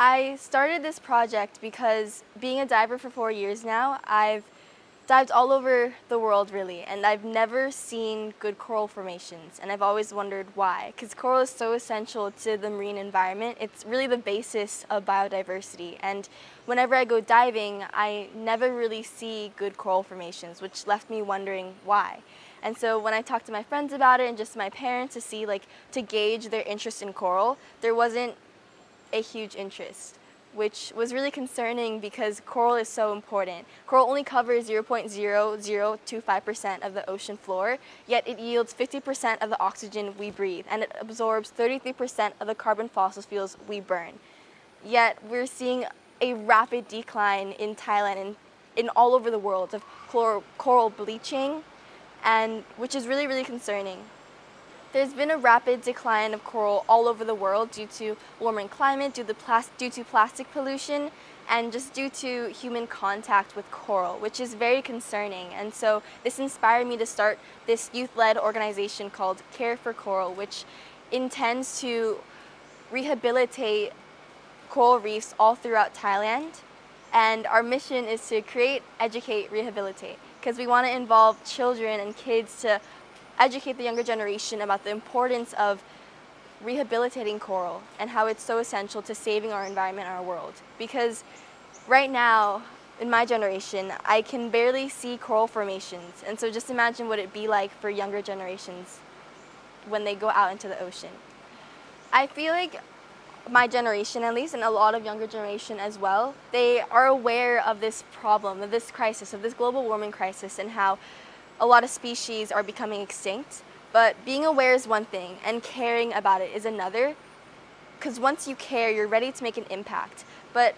I started this project because being a diver for four years now, I've dived all over the world really, and I've never seen good coral formations, and I've always wondered why. Because coral is so essential to the marine environment. It's really the basis of biodiversity, and whenever I go diving, I never really see good coral formations, which left me wondering why. And so when I talked to my friends about it and just my parents to see like to gauge their interest in coral, there wasn't a huge interest, which was really concerning because coral is so important. Coral only covers 0.0025% of the ocean floor, yet it yields 50% of the oxygen we breathe, and it absorbs 33% of the carbon fossil fuels we burn. Yet we're seeing a rapid decline in Thailand and in all over the world of coral bleaching, and which is really, really concerning. There's been a rapid decline of coral all over the world due to warming climate, due to, due to plastic pollution, and just due to human contact with coral, which is very concerning. And so this inspired me to start this youth-led organization called Care for Coral, which intends to rehabilitate coral reefs all throughout Thailand. And our mission is to create, educate, rehabilitate, because we want to involve children and kids to educate the younger generation about the importance of rehabilitating coral and how it's so essential to saving our environment and our world. Because right now, in my generation, I can barely see coral formations. And so just imagine what it'd be like for younger generations when they go out into the ocean. I feel like my generation at least, and a lot of younger generation as well, they are aware of this problem, of this crisis, of this global warming crisis and how a lot of species are becoming extinct, but being aware is one thing and caring about it is another. Because once you care, you're ready to make an impact. But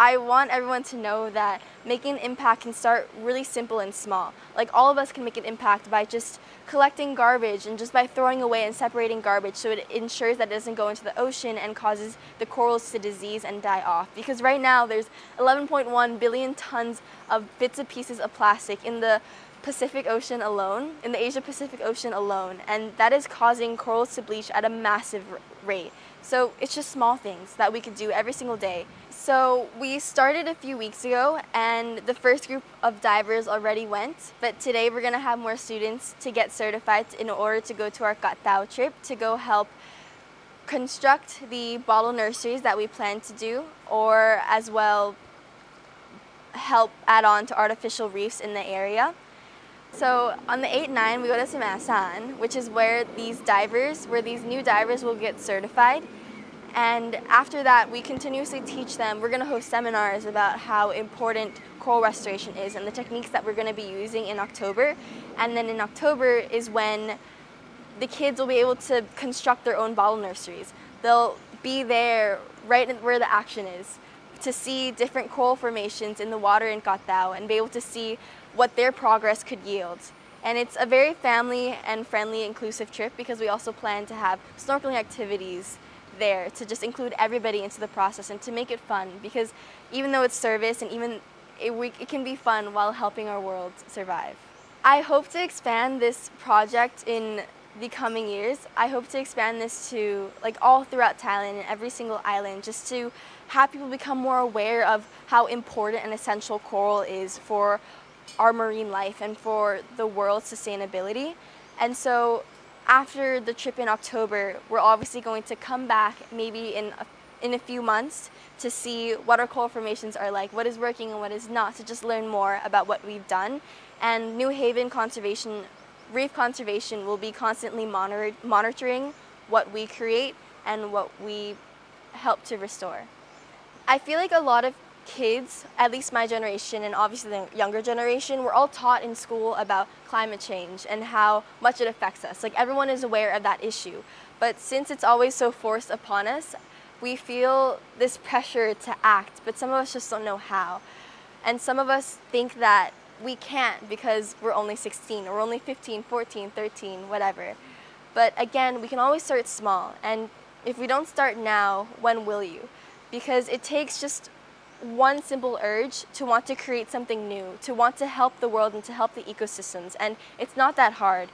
I want everyone to know that making an impact can start really simple and small. Like all of us can make an impact by just collecting garbage and just by throwing away and separating garbage so it ensures that it doesn't go into the ocean and causes the corals to disease and die off. Because right now there's 11.1 billion tons of bits and pieces of plastic in the Pacific Ocean alone, in the Asia Pacific Ocean alone, and that is causing corals to bleach at a massive rate. So it's just small things that we could do every single day. So we started a few weeks ago and the first group of divers already went, but today we're going to have more students to get certified in order to go to our Koh Tao trip to go help construct the bottle nurseries that we plan to do or as well help add on to artificial reefs in the area. So on the 8-9, we go to Samae San, which is where these divers, where these new divers will get certified. And after that, we continuously teach them. We're going to host seminars about how important coral restoration is and the techniques that we're going to be using in October. And then in October is when the kids will be able to construct their own bottle nurseries. They'll be there right where the action is to see different coral formations in the water in Koh and be able to see what their progress could yield. And it's a very family and friendly inclusive trip because we also plan to have snorkeling activities there to just include everybody into the process and to make it fun because even though it's service and even it, we, it can be fun while helping our world survive. I hope to expand this project in the coming years. I hope to expand this to like all throughout Thailand and every single island just to have people become more aware of how important and essential coral is for our marine life and for the world's sustainability. And so after the trip in October, we're obviously going to come back maybe in a, in a few months to see what our coral formations are like, what is working and what is not, to just learn more about what we've done. And New Heaven Conservation, Reef Conservation will be constantly monitor monitoring what we create and what we help to restore. I feel like a lot of kids, at least my generation and obviously the younger generation, we're all taught in school about climate change and how much it affects us. Like everyone is aware of that issue. But since it's always so forced upon us, we feel this pressure to act, but some of us just don't know how. And some of us think that we can't because we're only 16 or we're only 15, 14, 13, whatever. But again, we can always start small. And if we don't start now, when will you? Because it takes just one simple urge to want to create something new, to want to help the world and to help the ecosystems. And it's not that hard.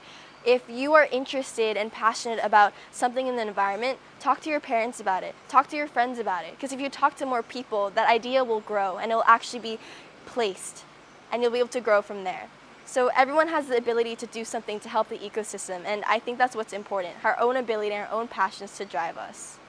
If you are interested and passionate about something in the environment, talk to your parents about it. Talk to your friends about it. Because if you talk to more people, that idea will grow and it will actually be placed and you'll be able to grow from there. So everyone has the ability to do something to help the ecosystem and I think that's what's important, our own ability and our own passions to drive us.